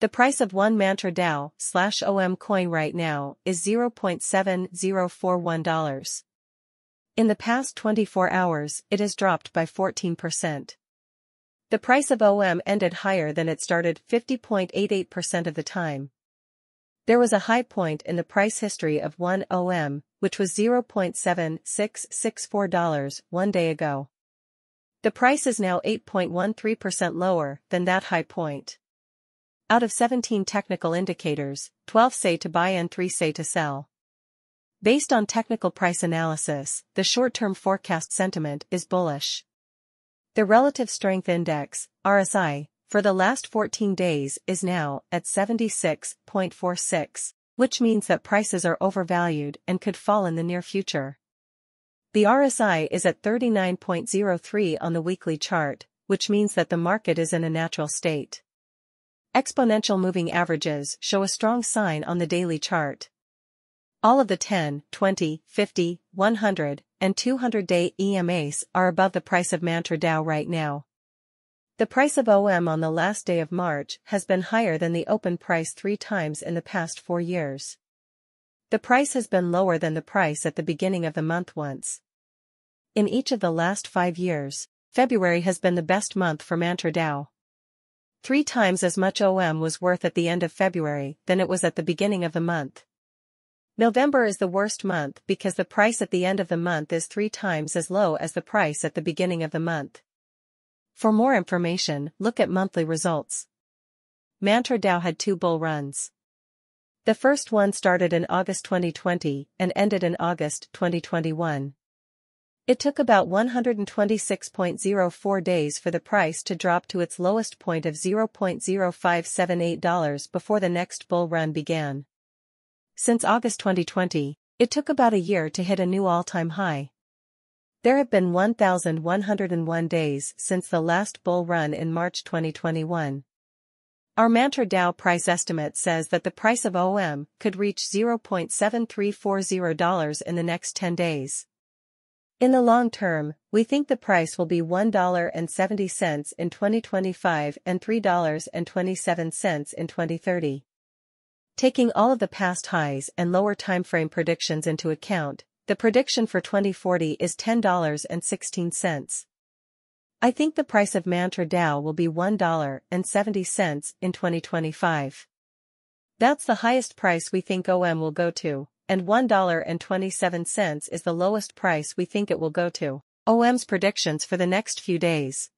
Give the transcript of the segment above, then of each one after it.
The price of one Mantra DAO slash OM coin right now is $0.7041. In the past 24 hours, it has dropped by 14%. The price of OM ended higher than it started 50.88% of the time. There was a high point in the price history of 1 OM, which was $0.7664 one day ago. The price is now 8.13% lower than that high point. Out of 17 technical indicators, 12 say to buy and 3 say to sell. Based on technical price analysis, the short-term forecast sentiment is bullish. The Relative Strength Index, RSI, for the last 14 days is now at 76.46, which means that prices are overvalued and could fall in the near future. The RSI is at 39.03 on the weekly chart, which means that the market is in a natural state. Exponential moving averages show a strong sign on the daily chart. All of the 10, 20, 50, 100, and 200-day EMAs are above the price of Mantra DAO right now. The price of OM on the last day of March has been higher than the open price three times in the past four years. The price has been lower than the price at the beginning of the month once. In each of the last five years, February has been the best month for Mantra DAO. Three times as much OM was worth at the end of February than it was at the beginning of the month. November is the worst month because the price at the end of the month is three times as low as the price at the beginning of the month. For more information, look at monthly results. Mantra DAO had two bull runs. The first one started in August 2020 and ended in August 2021. It took about 126.04 days for the price to drop to its lowest point of $0.0578 before the next bull run began. Since August 2020, it took about a year to hit a new all-time high. There have been 1,101 days since the last bull run in March 2021. Our Mantra DAO price estimate says that the price of OM could reach $0.7340 in the next 10 days. In the long term, we think the price will be $1.70 in 2025 and $3.27 in 2030. Taking all of the past highs and lower timeframe predictions into account, the prediction for 2040 is $10.16. I think the price of Mantra DAO will be $1.70 in 2025. That's the highest price we think OM will go to and $1.27 is the lowest price we think it will go to. OM's predictions for the next few days.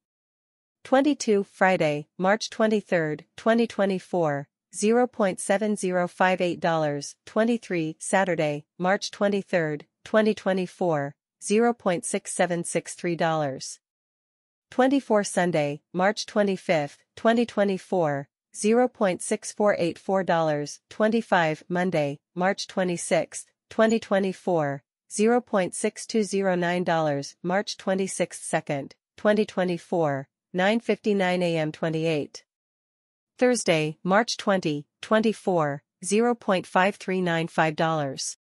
22 Friday, March 23, 2024, $0.7058, 23 Saturday, March 23, 2024, $0.6763. 24 Sunday, March 25, 2024, $0.6484, 25 Monday, March 26, 2024, $0.6209, March 26 2nd, 2024, 9.59 a.m. 28. Thursday, March 20, 24, $0.5395.